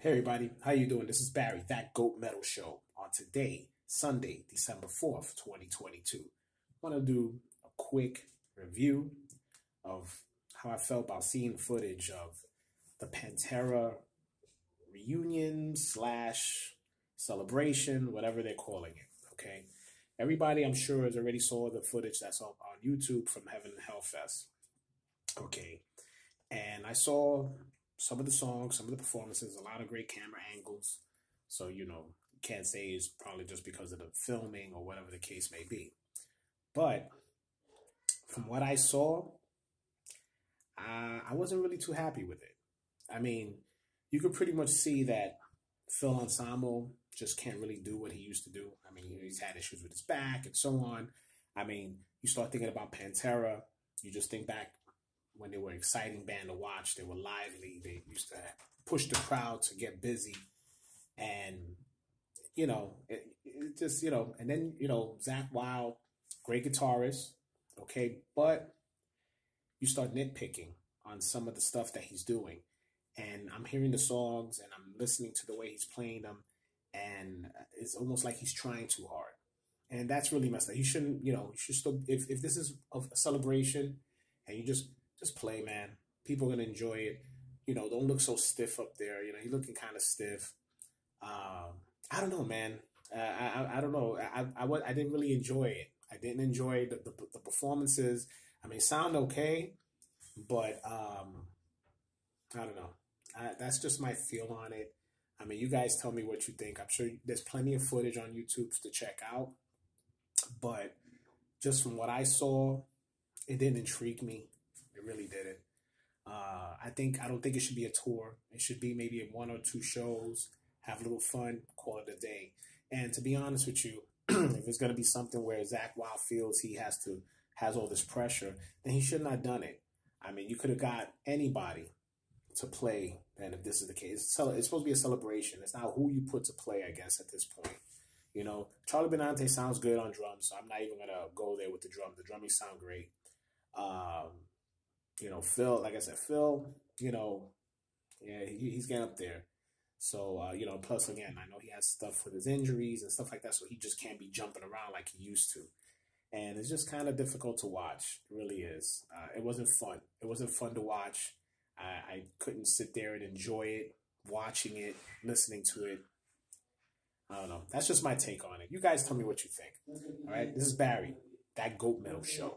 Hey everybody, how you doing? This is Barry, that Goat Metal Show. On today, Sunday, December 4th, 2022. I want to do a quick review of how I felt about seeing footage of the Pantera reunion slash celebration, whatever they're calling it. Okay. Everybody I'm sure has already saw the footage that's up on YouTube from Heaven and Hell Fest. Okay. And I saw some of the songs, some of the performances, a lot of great camera angles. So, you know, can't say it's probably just because of the filming or whatever the case may be. But from what I saw, uh, I wasn't really too happy with it. I mean, you could pretty much see that Phil Anselmo just can't really do what he used to do. I mean, he's had issues with his back and so on. I mean, you start thinking about Pantera, you just think back when they were exciting band to watch. They were lively. They used to push the crowd to get busy, and you know, it, it just you know, and then you know, Zakk Wylde, great guitarist, okay, but you start nitpicking on some of the stuff that he's doing, and I'm hearing the songs and I'm listening to the way he's playing them, and it's almost like he's trying too hard. And that's really messed up. He shouldn't, you know, you should still, if, if this is a celebration and you just just play, man. People are gonna enjoy it. You know, don't look so stiff up there. You know, you're looking kind of stiff. Um, I don't know, man. Uh, I, I don't know. I, I, I didn't really enjoy it. I didn't enjoy the, the, the performances. I mean, sound okay, but um, I don't know. I, that's just my feel on it. I mean, you guys tell me what you think. I'm sure there's plenty of footage on YouTube to check out, but just from what I saw, it didn't intrigue me. It really didn't. Uh, I think I don't think it should be a tour. It should be maybe one or two shows. Have a little fun, call it a day. And to be honest with you, if it's going to be something where Zakk Wylde feels he has to has all this pressure, then he should not have done it. I mean, you could have got anybody to play. And if this is the case, it's supposed to be a celebration. It's not who you put to play, I guess, at this point. You know, Charlie Benante sounds good on drums, so I'm not even gonna go there with the drum. The drumming sound great. Um, you know, Phil, like I said, Phil, you know, yeah, he, he's getting up there. So, uh, you know, plus again, I know he has stuff with his injuries and stuff like that, so he just can't be jumping around like he used to. And it's just kind of difficult to watch. It really is. Uh, it wasn't fun. It wasn't fun to watch. I, I couldn't sit there and enjoy it, watching it, listening to it. I don't know. That's just my take on it. You guys tell me what you think. All right. This is Barry, that Goat Metal Show.